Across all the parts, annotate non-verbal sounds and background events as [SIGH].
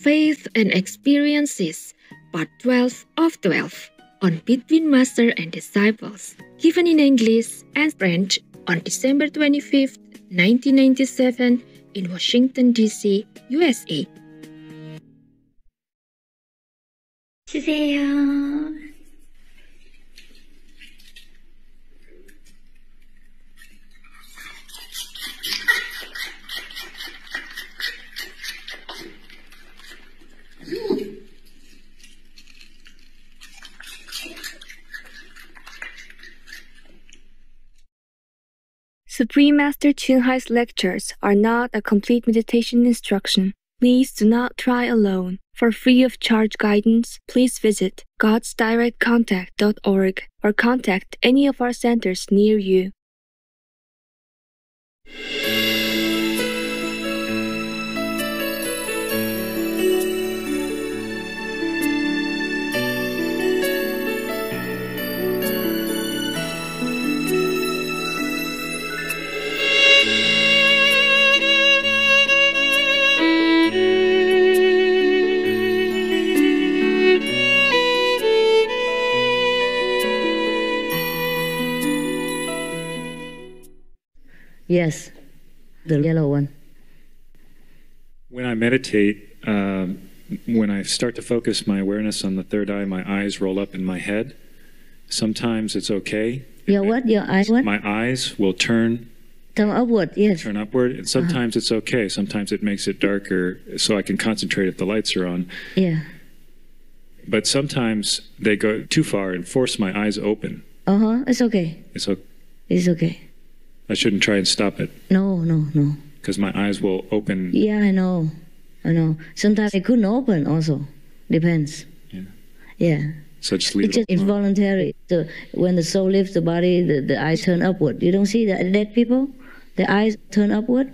Faith and Experiences, Part 12 of 12, on Between Master and Disciples, given in English and French on December 25, 1997, in Washington, D.C., USA. Supreme Master Ching Hai's lectures are not a complete meditation instruction. Please do not try alone. For free of charge guidance, please visit godsdirectcontact.org or contact any of our centers near you. Yes, the yellow one. When I meditate, um, when I start to focus my awareness on the third eye, my eyes roll up in my head. Sometimes it's okay. Your what? Your eyes what? My eyes will turn Turn upward. Yes. turn upward, and sometimes it's okay. Sometimes it makes it darker, so I can concentrate if the lights are on. Yeah. But sometimes they go too far and force my eyes open. Uh huh. It's okay. It's o- It's okay. I shouldn't try and stop it No, no, no. because my eyes will open. Yeah, I know. I know. Sometimes it couldn't open also. Depends. Yeah. Yeah. So just leave It's it. just involuntary. So when the soul leaves the body, the, the eyes turn upward. You don't see that dead people? The eyes turn upward.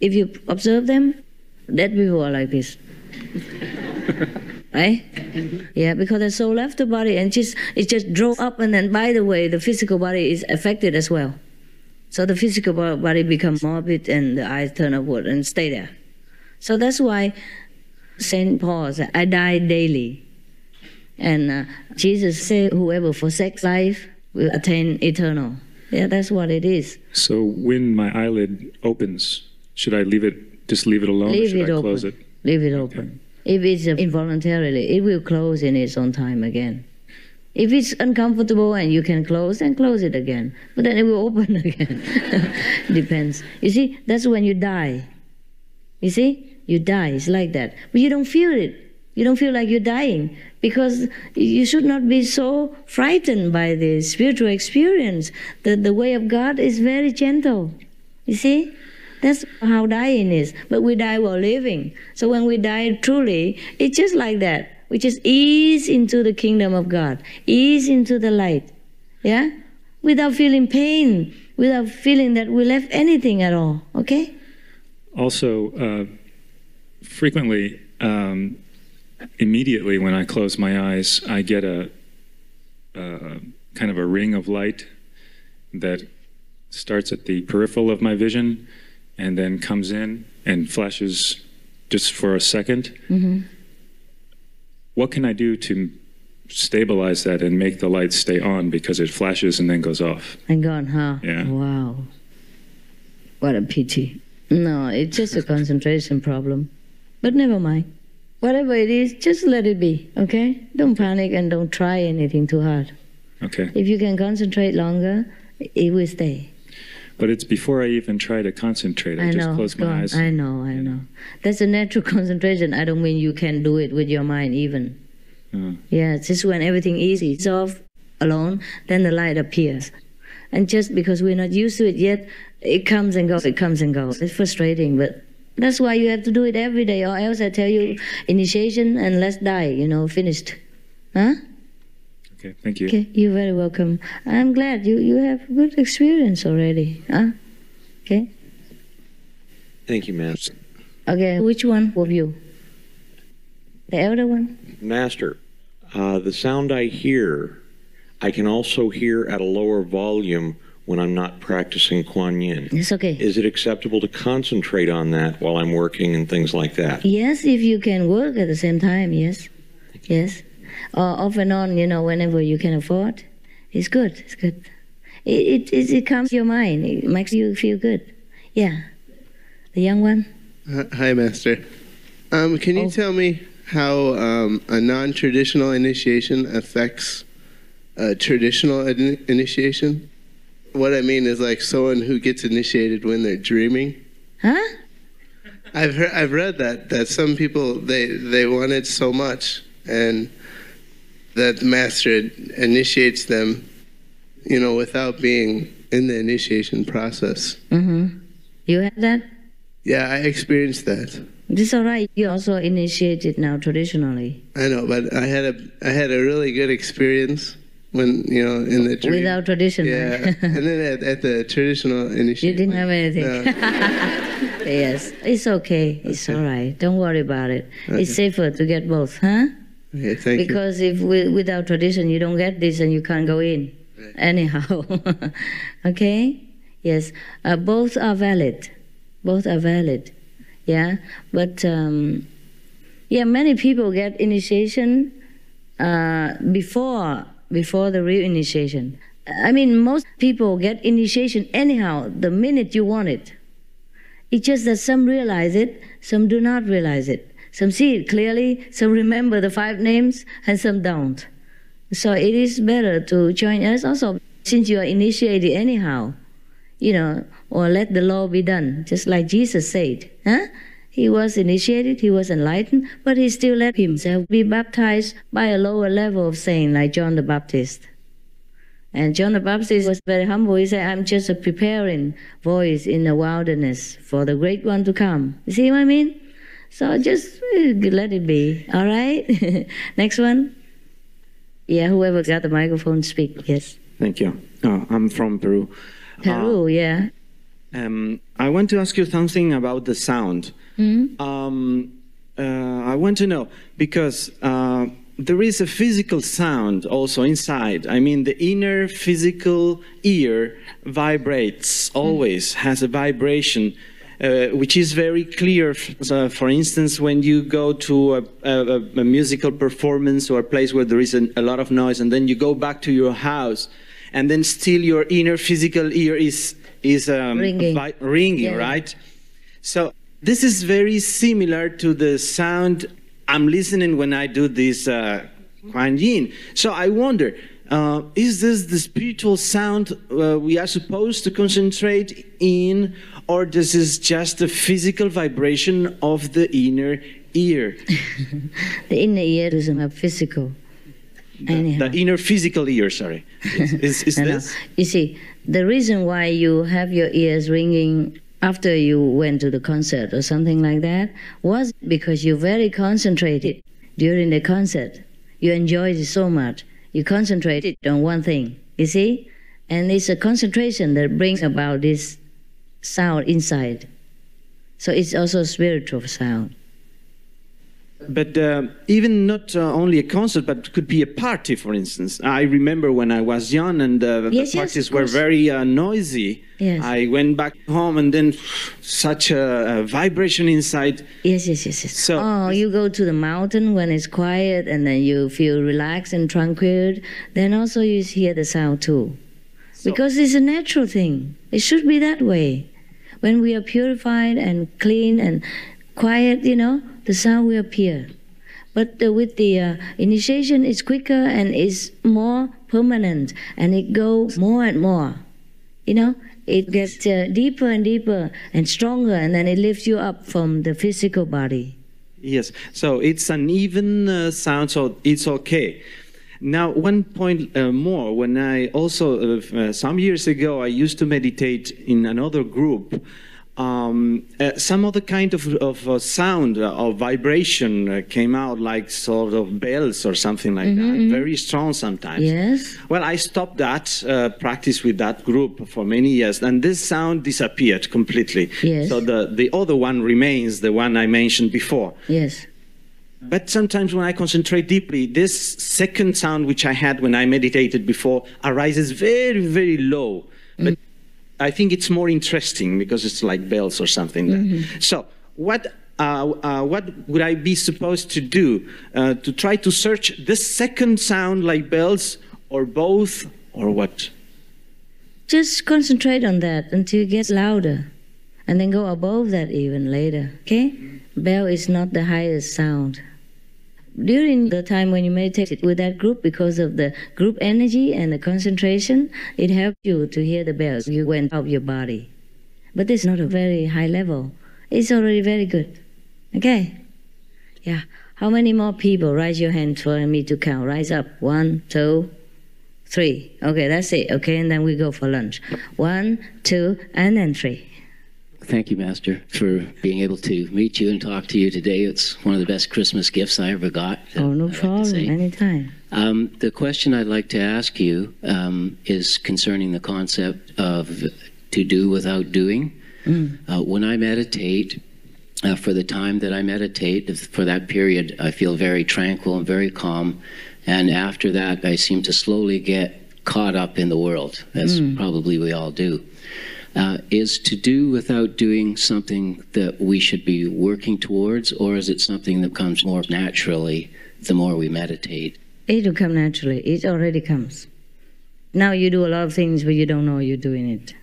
If you observe them, dead people are like this. right? Yeah, because the soul left the body and just it just drove up and then by the way, the physical body is affected as well. So the physical body becomes morbid and the eyes turn upward and stay there. So that's why Saint Paul said, I die daily. And uh, Jesus said, whoever forsakes life will attain eternal. Yeah, that's what it is. So when my eyelid opens, should I leave it? Just leave it alone, or Leave should it I open. close it? Leave it open. If it's uh, involuntarily, it will close in its own time again. If it's uncomfortable and you can close, then close it again. But then it will open [LAUGHS] again. Depends. You see, that's when you die. You see, you die. It's like that. But you don't feel it. You don't feel like you're dying because you should not be so frightened by the spiritual experience. The, the way of God is very gentle. You see? That's how dying is. But we die while living. So when we die truly, it's just like that. We is ease into the kingdom of God, ease into the light. Yeah? Without feeling pain, without feeling that we left anything at all. Okay? Also, uh, frequently, um, immediately when I close my eyes, I get a, uh, kind of a ring of light that starts at the peripheral of my vision and then comes in and flashes just for a 2nd Mm-hmm. What can I do to stabilize that and make the light stay on because it flashes and then goes off? And gone, huh? Yeah. Wow. What a pity. No, it's just a concentration problem. But never mind. Whatever it is, just let it be, okay? Don't panic and don't try anything too hard. Okay. If you can concentrate longer, it will stay. But it's before I even try to concentrate. I, I just know. close my on. eyes. I know, I know. That's a natural [LAUGHS] concentration. I don't mean you can do it with your mind even. Uh, Yeah, it's just when everything is off alone, then the light appears. And just because we're not used to it yet, it comes and goes, it comes and goes. It's frustrating, but that's why you have to do it every day, or else I tell you, initiation and let's die, you know, finished. Huh? Okay, thank you. Okay, you're very welcome. I'm glad you, you have good experience already. Huh? Okay? Thank you, Master. Okay, which one of you? The elder one? Master, uh, the sound I hear, I can also hear at a lower volume when I'm not practicing Kuan Yin. It's okay. Is it acceptable to concentrate on that while I'm working and things like that? Yes, if you can work at the same time, yes. Yes. Or off and on, you know, whenever you can afford. It's good. It's good. It, it, it calms your mind. It makes you feel good. Yeah. The young one? Uh, Hi, Master. Um, can you Oh. tell me how um, a non traditional initiation affects a traditional in- initiation? What I mean is like someone who gets initiated when they're dreaming. Huh? I've heard, I've read that that some people they they want it so much and that the master initiates them, you know, without being in the initiation process. Mm-hmm. You have that? Yeah, I experienced that. It's all right. You also initiated now traditionally. I know, but I had a I had a really good experience when you know in the dream. Without tradition. yeah, and then at, at the traditional initiation. you didn't have anything. No. [LAUGHS] yes. It's okay. It's all right. Don't worry about it. It's safer to get both, huh? Okay, thank you. Because if we, without tradition you don't get this and you can't go in. Anyhow. [LAUGHS] okay? Yes. Uh, both are valid. Both are valid. Yeah? But um, yeah, many people get initiation uh, before before the real initiation. I mean, most people get initiation anyhow the minute you want it. It's just that some realize it, some do not realize it. Some see it clearly, some remember the five names, and some don't. So it is better to join us also, since you are initiated anyhow, you know, or let the law be done, just like Jesus said. Huh? He was initiated, he was enlightened, but he still let himself be baptized by a lower level of saint like John the Baptist. And John the Baptist was very humble. He said, I'm just a preparing voice in the wilderness for the great one to come. You see what I mean? So just eh, let it be. All right? [LAUGHS] Next one. Yeah, whoever got the microphone, speak. Yes. Thank you. Oh, I'm from Peru. Peru, yeah. Um, I want to ask you something about the sound. Hmm. Um, uh, I want to know because uh, there is a physical sound also inside. I mean, the inner physical ear vibrates always, has a vibration. Uh, which is very clear. f- uh, for instance, when you go to a, a, a musical performance or a place where there is an, a lot of noise, and then you go back to your house, and then still your inner physical ear is is um, Ringing. vi- ringing, Yeah. right? So this is very similar to the sound I'm listening when I do this uh, Kuan Yin. So I wonder, uh, is this the spiritual sound uh, we are supposed to concentrate in, or this is just the physical vibration of the inner ear, [LAUGHS] The inner ear is not physical. Anyhow. the inner physical ear? Sorry, is, [LAUGHS] is, is No, no. this? You see, the reason why you have your ears ringing after you went to the concert or something like that was because you very concentrated during the concert. You enjoyed it so much. You concentrated on one thing, you see? And it's a concentration that brings about this sound inside. So it's also spiritual sound. But uh, even not uh, only a concert, but could be a party, for instance. I remember when I was young and uh, Yes, the parties were very uh, noisy. Yes. I went back home and then such a, a vibration inside. Yes, yes, yes, yes. So- oh, you go to the mountain when it's quiet and then you feel relaxed and tranquil. Then also you hear the sound too. because it's a natural thing. It should be that way. When we are purified and clean and quiet, you know, the sound will appear. But uh, with the uh, initiation, it's quicker and it's more permanent and it goes more and more. You know, it gets uh, deeper and deeper and stronger, and then it lifts you up from the physical body. Yes, so it's an even uh, sound, so it's okay. Now, one point uh, more. When I also, uh, uh, some years ago, I used to meditate in another group. Um, uh, some other kind of, of uh, sound uh, or vibration uh, came out, like sort of bells or something like that, very strong sometimes. Yes? Well, I stopped that uh, practice with that group for many years, and this sound disappeared completely. Yes. So the, the other one remains, the one I mentioned before. Yes. But sometimes when I concentrate deeply, this second sound which I had when I meditated before arises very, very low, but I think it's more interesting because it's like bells or something. Mm-hmm. So, what uh, uh, what would I be supposed to do uh, to try to search the second sound like bells, or both, or what? Just concentrate on that until it gets louder. And then go above that even later. Okay? Bell is not the highest sound. During the time when you meditate with that group, because of the group energy and the concentration, it helped you to hear the bells. You went out your body. But it's not a very high level. It's already very good. Okay? Yeah. How many more people? Raise your hand for me to count. Rise up. One, two, three. Okay, that's it. Okay, and then we go for lunch. One, two, and then three. Thank you, Master, for being able to meet you and talk to you today. It's one of the best Christmas gifts I ever got. Oh, no like problem. Anytime. Um, the question I'd like to ask you um, is concerning the concept of to do without doing. Uh, when I meditate, uh, for the time that I meditate, for that period, I feel very tranquil and very calm. And after that, I seem to slowly get caught up in the world, as probably we all do. Uh, is to do without doing something that we should be working towards, or is it something that comes more naturally the more we meditate? It will come naturally. It already comes. Now you do a lot of things, but you don't know you're doing it.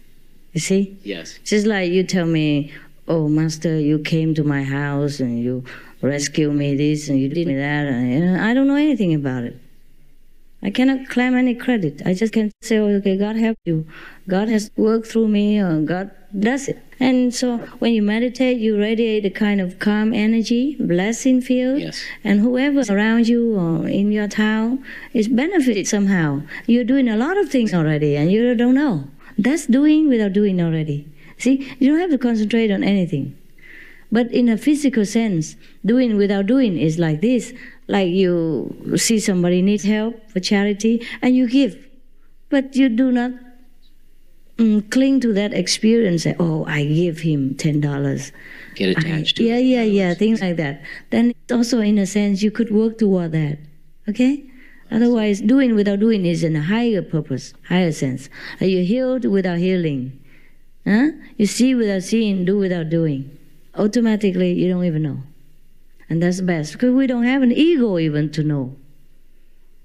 You see? Yes. Just like you tell me, oh, Master, you came to my house and you rescued me this and you did me that. And, I don't know anything about it. I cannot claim any credit. I just can say, oh, okay, God helped you. God has worked through me, or God does it. And so when you meditate, you radiate a kind of calm energy, blessing field. Yes. And whoever around you or in your town is benefited somehow. You're doing a lot of things already and you don't know. That's doing without doing already. See, you don't have to concentrate on anything. But in a physical sense, doing without doing is like this. Like you see somebody needs help for charity and you give. But you do not mm, cling to that experience. Say, oh, I give him $10. Get attached to yeah, yeah, yeah, things like that. Then also, in a sense, you could work toward that. Okay? Otherwise, doing without doing is in a higher purpose, higher sense. Are you healed without healing? Huh? You see without seeing, do without doing. Automatically, you don't even know. And that's best because we don't have an ego even to know.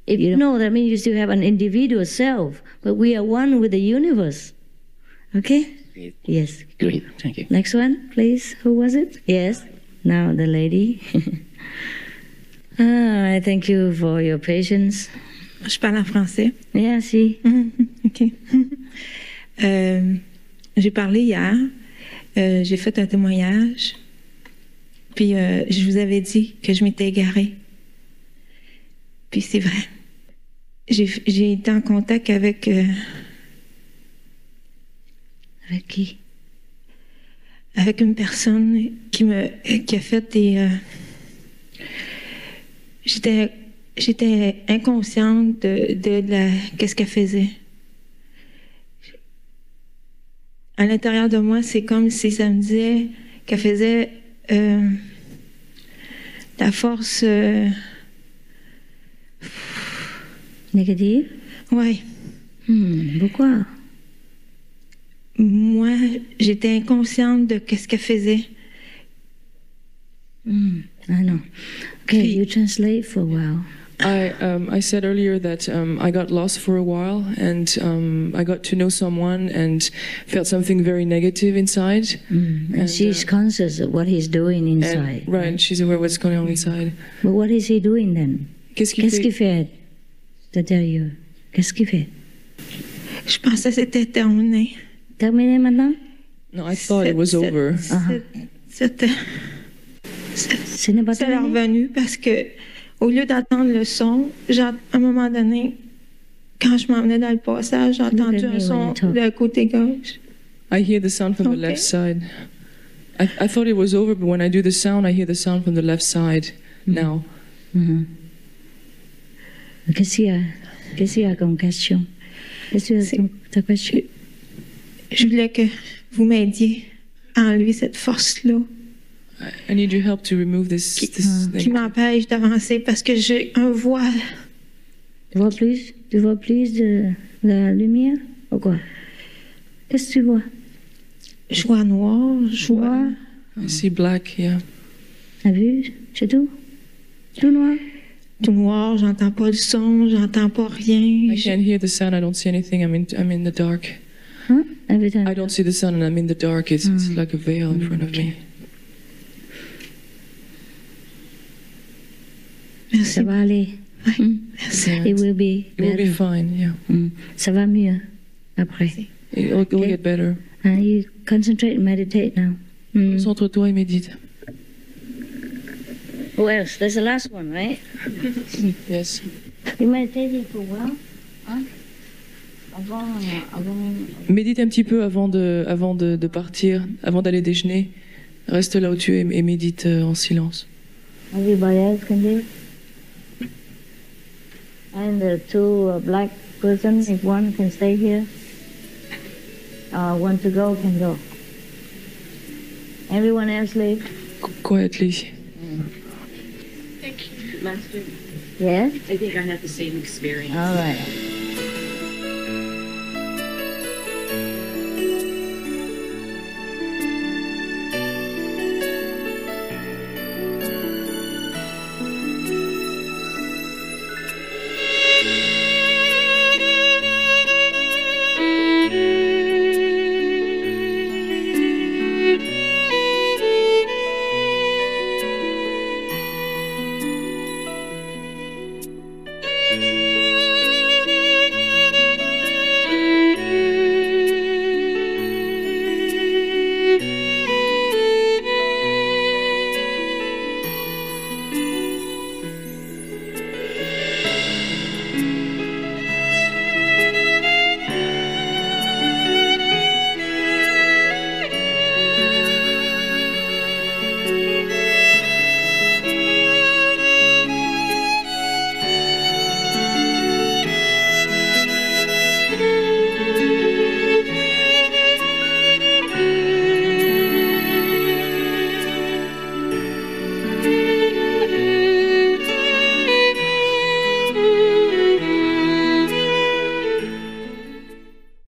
If you don't know, that means you still have an individual self, but we are one with the universe. Okay? Great. Yes. Great. Thank you. Next one, please. Who was it? Yes. Now the lady. [LAUGHS] ah, I thank you for your patience. Je parle en français. Yeah, see. [LAUGHS] OK. Euh, [LAUGHS] j'ai parlé hier. Euh, j'ai fait un témoignage. Puis euh, je vous avais dit que je m'étais égarée. Puis c'est vrai. J'ai été en contact avec, euh, Avec qui? avec une personne qui me qui a fait des. J'étais j'étais inconsciente de, de la qu'est-ce qu'elle faisait. À l'intérieur de moi, c'est comme si ça me disait qu'elle faisait euh, la force. euh, Négative? ouais. Hmm, pourquoi? Moi, j'étais inconsciente de qu'est-ce qu'elle faisait. Hmm, I know. Okay, Puis- you translate for a while. I um, I said earlier that um, I got lost for a while and um, I got to know someone and felt something very negative inside. Hmm, And, And, she's uh, conscious of what he's doing And, inside. right, and she's aware what's going on inside. But what is he doing then? Qu'est-ce qu'il Qu'est-ce fait? qu'il? C'est-à-dire, qu'est-ce qu'il fait? Je pensais que c'était terminé. Terminé maintenant? No, I thought it was Cette- over. Uh-huh. cette- cette- Ce n'est pas Ça m'est terminé? revenu parce que au lieu d'entendre le son, j'ai- à un moment donné, quand je m'en venais dans le passage, j'ai entendu un son de côté gauche. I hear the sound from the Okay. left side. I, I thought it was over, but when I do the sound, I hear the sound from the left side now. Mhm. Qu'est-ce qu'il y a? Qu'est-ce qu'il y a comme question? Qu'est-ce que C'est- c'est ta question? Je voulais que vous m'aidiez à enlever cette force-là I, need your help to remove this. this qui thing. m'empêche d'avancer parce que j'ai un voile. Tu vois plus? Tu vois plus de, de la lumière? Ou quoi? Qu'est-ce que tu vois? Je vois noir, je vois. I see black, yeah. T'as vu? C'est tout? Tout noir? Tout noir, j'entends pas le son, j'entends pas rien. I can't hear the sound. I don't see anything. I'm in. I'm in the dark. Huh Every time. I don't see the sun, and I'm in the dark. It's, it's like a veil in front of me. Merci. Ça va aller. Hmm? Merci. It will be It will be fine. Yeah, Hmm. Ça va mieux après. it'll Okay. get better. Uh, you concentrate and meditate now. Hmm. Concentre-toi et médite. Who else? There's the last one, right? [LAUGHS] Yes. You meditated for a while? Huh? Avant, avant, Médite un petit peu avant de, avant de, de partir, avant d'aller déjeuner. Reste là où tu es et médite euh, en silence. everybody else can do it? And the two uh, black persons, if one can stay here, uh, want to go, can go. Everyone else leave? Qu- Quietly. Thank you Master, Yes? I think I had the same experience. All right.